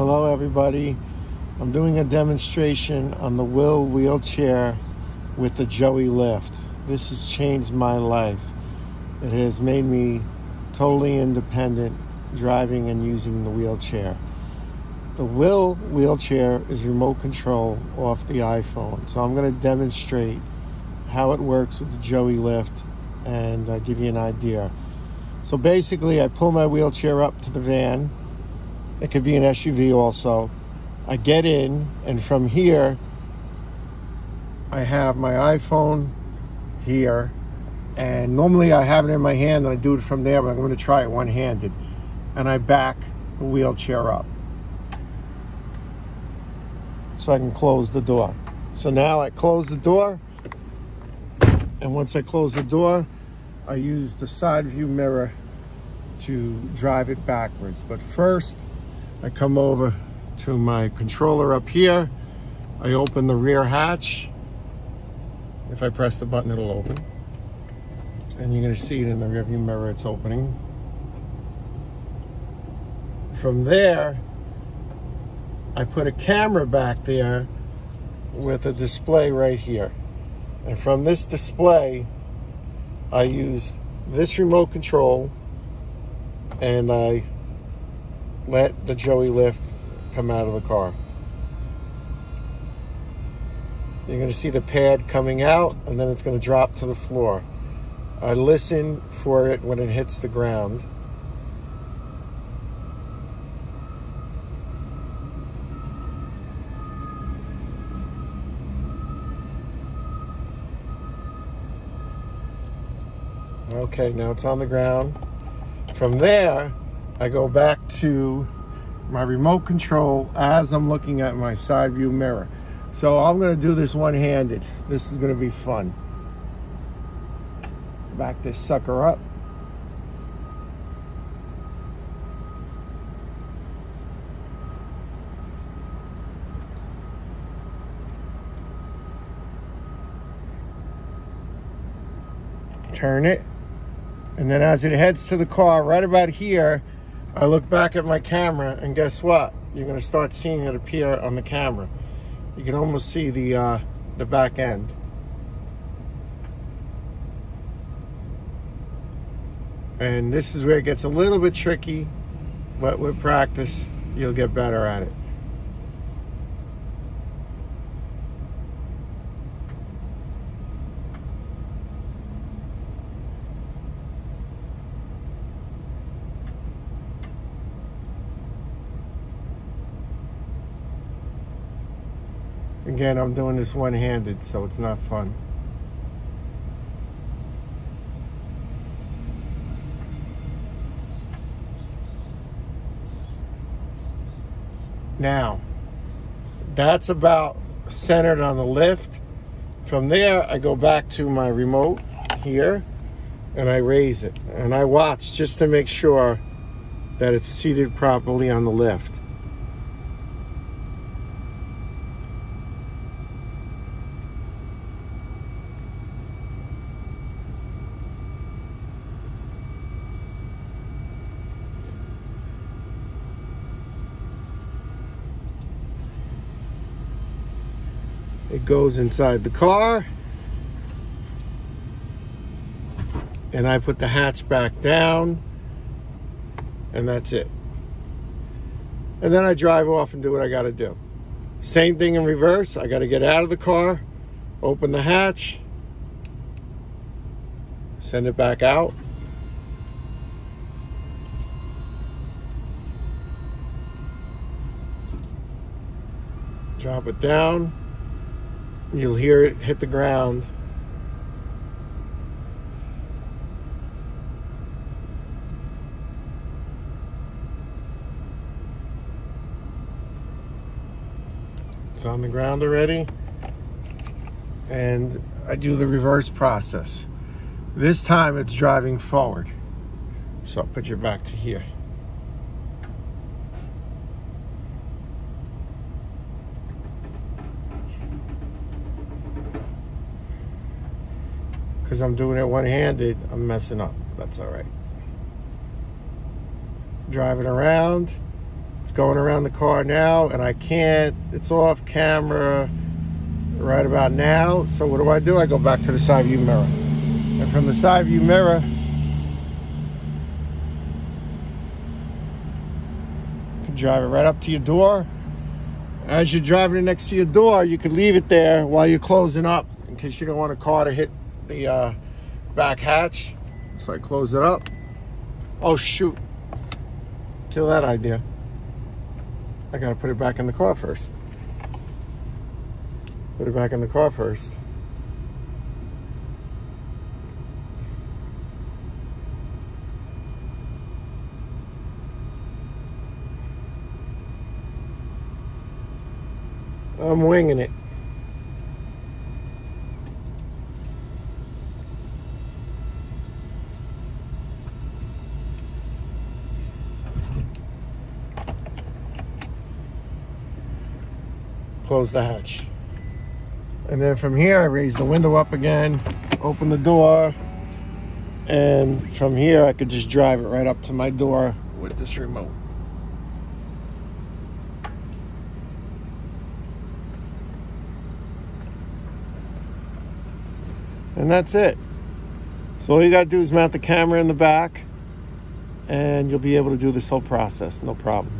Hello everybody. I'm doing a demonstration on the WHILL wheelchair with the Joey lift. This has changed my life. It has made me totally independent driving and using the wheelchair. The WHILL wheelchair is remote control off the iPhone. So I'm going to demonstrate how it works with the Joey lift and uh, give you an idea. So basically I pull my wheelchair up to the van it could be an SUV also. I get in, and from here, I have my iPhone here. And normally I have it in my hand and I do it from there, but I'm going to try it one handed. And I back the wheelchair up so I can close the door. So now I close the door. And once I close the door, I use the side view mirror to drive it backwards. But first, I come over to my controller up here. I open the rear hatch. If I press the button, it'll open. And you're gonna see it in the rearview mirror, it's opening. From there, I put a camera back there with a display right here. And from this display, I used this remote control and I let the Joey lift come out of the car. You're going to see the pad coming out and then it's going to drop to the floor. I listen for it when it hits the ground. Okay, now it's on the ground. From there, I go back to my remote control as I'm looking at my side view mirror. So I'm gonna do this one-handed. This is gonna be fun. Back this sucker up. Turn it. And then as it heads to the car, right about here, I look back at my camera and guess what? You're gonna start seeing it appear on the camera. You can almost see the, uh, the back end. And this is where it gets a little bit tricky, but with practice, you'll get better at it. Again, I'm doing this one-handed, so it's not fun. Now, that's about centered on the lift. From there, I go back to my remote here and I raise it. And I watch just to make sure that it's seated properly on the lift. It goes inside the car. And I put the hatch back down. And that's it. And then I drive off and do what I got to do. Same thing in reverse. I got to get out of the car, open the hatch, send it back out. Drop it down. You'll hear it hit the ground. It's on the ground already. And I do the reverse process. This time it's driving forward. So I'll put you back to here. Because I'm doing it one-handed, I'm messing up. That's all right. Driving around, it's going around the car now and I can't, it's off camera right about now. So what do I do? I go back to the side view mirror. And from the side view mirror, you can drive it right up to your door. As you're driving it next to your door, you can leave it there while you're closing up in case you don't want a car to hit the uh, back hatch. So I close it up. Oh shoot. Kill that idea. I gotta put it back in the car first. Put it back in the car first. I'm winging it. Close the hatch. And then from here, I raise the window up again, open the door, and from here, I could just drive it right up to my door with this remote. And that's it. So all you got to do is mount the camera in the back, and you'll be able to do this whole process, no problem.